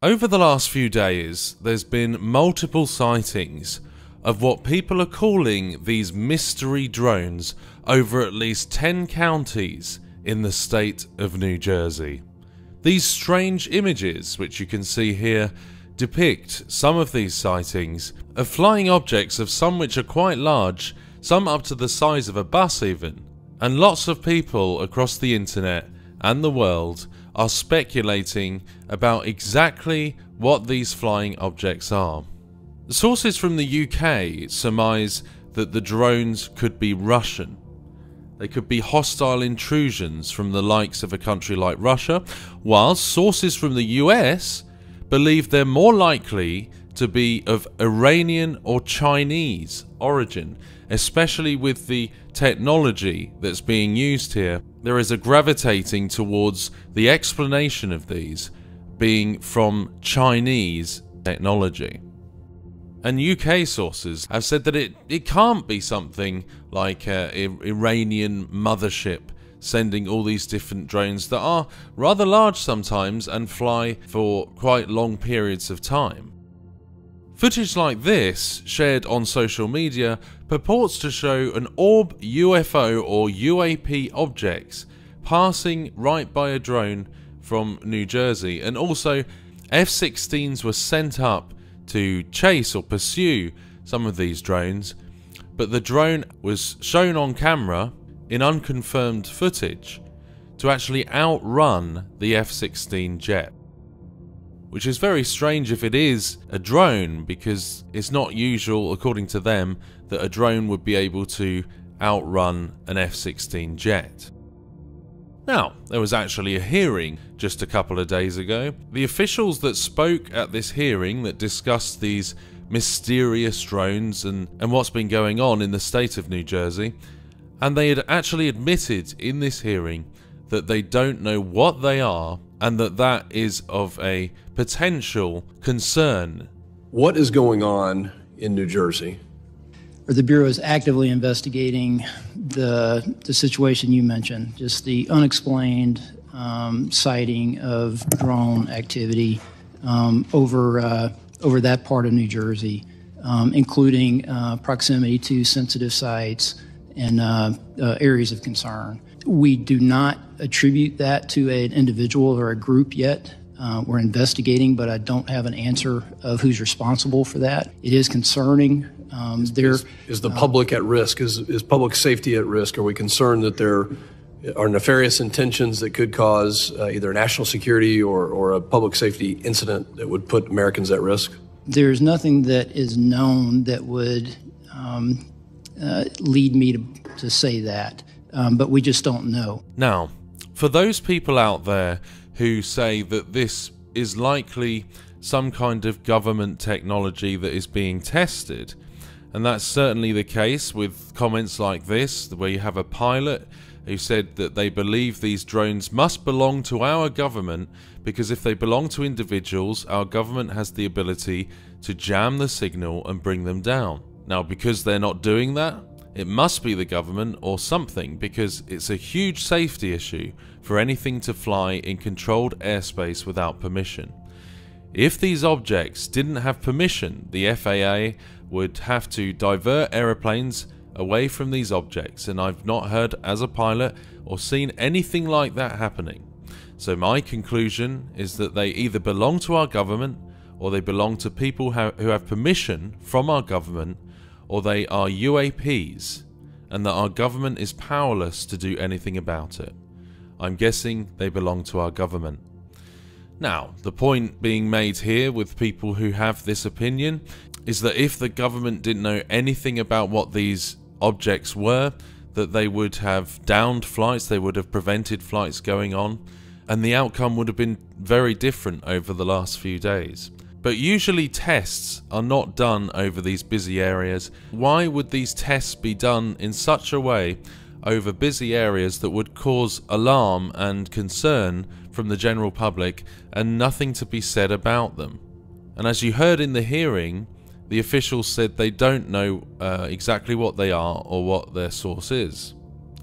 Over the last few days, there's been multiple sightings of what people are calling these mystery drones over at least 10 counties in the state of New Jersey. These strange images, which you can see here, depict some of these sightings of flying objects of some which are quite large, some up to the size of a bus even, and lots of people across the internet and the world are speculating about exactly what these flying objects are. Sources from the UK surmise that the drones could be Russian. They could be hostile intrusions from the likes of a country like Russia, while sources from the US believe they're more likely to be of Iranian or Chinese origin, especially with the technology that's being used here. There is a gravitating towards the explanation of these being from Chinese technology. And UK sources have said that it, it can't be something like uh, an Iranian mothership sending all these different drones that are rather large sometimes and fly for quite long periods of time. Footage like this, shared on social media, purports to show an orb UFO or UAP objects passing right by a drone from New Jersey, and also F 16s were sent up to chase or pursue some of these drones, but the drone was shown on camera in unconfirmed footage to actually outrun the F 16 jet which is very strange if it is a drone because it's not usual, according to them, that a drone would be able to outrun an F 16 jet. Now, there was actually a hearing just a couple of days ago. The officials that spoke at this hearing that discussed these mysterious drones and, and what's been going on in the state of New Jersey, and they had actually admitted in this hearing that they don't know what they are and that that is of a potential concern. What is going on in New Jersey? The Bureau is actively investigating the, the situation you mentioned, just the unexplained um, sighting of drone activity um, over, uh, over that part of New Jersey, um, including uh, proximity to sensitive sites and uh, uh areas of concern. We do not attribute that to an individual or a group yet. Uh, we're investigating, but I don't have an answer of who's responsible for that. It is concerning. Um, there is, is the uh, public at risk? Is is public safety at risk? Are we concerned that there are nefarious intentions that could cause uh, either national security or, or a public safety incident that would put Americans at risk? There's nothing that is known that would um, uh, lead me to, to say that um, but we just don't know. Now, for those people out there who say that this is likely some kind of government technology that is being tested, and that's certainly the case with comments like this, where you have a pilot who said that they believe these drones must belong to our government because if they belong to individuals, our government has the ability to jam the signal and bring them down. Now, because they're not doing that, it must be the government or something because it's a huge safety issue for anything to fly in controlled airspace without permission. If these objects didn't have permission, the FAA would have to divert aeroplanes away from these objects, and I've not heard as a pilot or seen anything like that happening. So, my conclusion is that they either belong to our government or they belong to people who have permission from our government or they are UAPs and that our government is powerless to do anything about it. I'm guessing they belong to our government. Now, the point being made here with people who have this opinion is that if the government didn't know anything about what these objects were, that they would have downed flights, they would have prevented flights going on, and the outcome would have been very different over the last few days. But usually tests are not done over these busy areas. Why would these tests be done in such a way over busy areas that would cause alarm and concern from the general public and nothing to be said about them? And as you heard in the hearing, the officials said they don't know uh, exactly what they are or what their source is.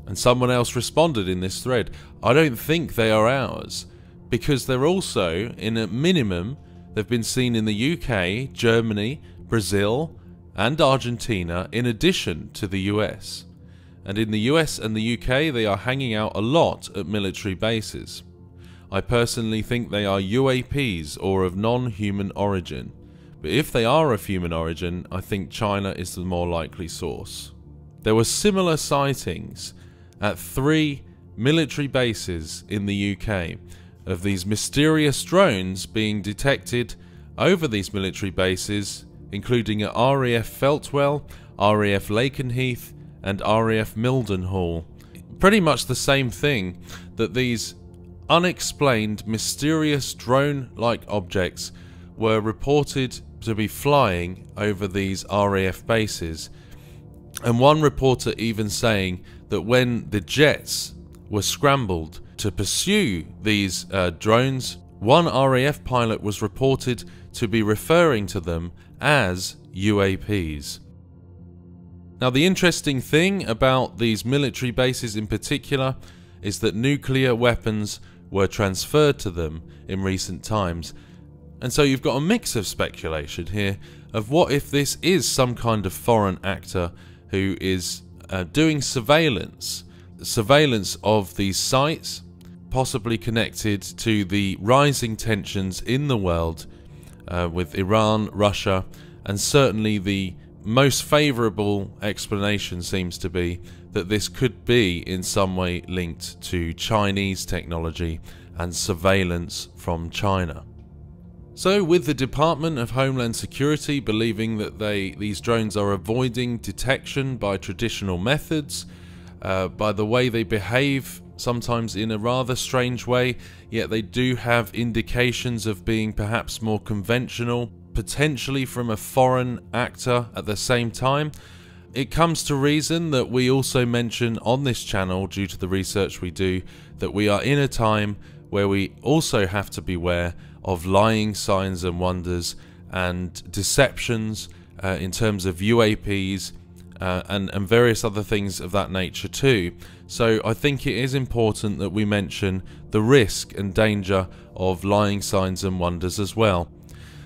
And someone else responded in this thread, I don't think they are ours, because they're also, in a minimum, They've been seen in the UK, Germany, Brazil, and Argentina, in addition to the US. And in the US and the UK, they are hanging out a lot at military bases. I personally think they are UAPs or of non human origin. But if they are of human origin, I think China is the more likely source. There were similar sightings at three military bases in the UK of these mysterious drones being detected over these military bases, including at RAF Feltwell, RAF Lakenheath, and RAF Mildenhall. Pretty much the same thing that these unexplained, mysterious drone like objects were reported to be flying over these RAF bases. And one reporter even saying that when the jets were scrambled to pursue these uh, drones, one RAF pilot was reported to be referring to them as UAPs. Now, the interesting thing about these military bases in particular is that nuclear weapons were transferred to them in recent times. And so you've got a mix of speculation here of what if this is some kind of foreign actor who is uh, doing surveillance, surveillance of these sites, possibly connected to the rising tensions in the world uh, with Iran, Russia, and certainly the most favourable explanation seems to be that this could be in some way linked to Chinese technology and surveillance from China. So, with the Department of Homeland Security believing that they these drones are avoiding detection by traditional methods, uh, by the way they behave, sometimes in a rather strange way, yet they do have indications of being perhaps more conventional, potentially from a foreign actor at the same time. It comes to reason that we also mention on this channel, due to the research we do, that we are in a time where we also have to beware of lying signs and wonders and deceptions uh, in terms of UAPs uh, and, and various other things of that nature too. So I think it is important that we mention the risk and danger of lying signs and wonders as well.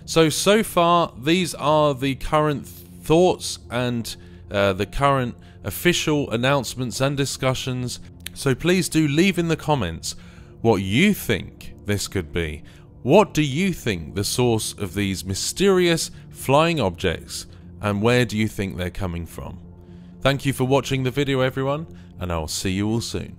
So, so far, these are the current thoughts and uh, the current official announcements and discussions. So please do leave in the comments what you think this could be. What do you think the source of these mysterious flying objects and where do you think they're coming from? Thank you for watching the video everyone and I'll see you all soon.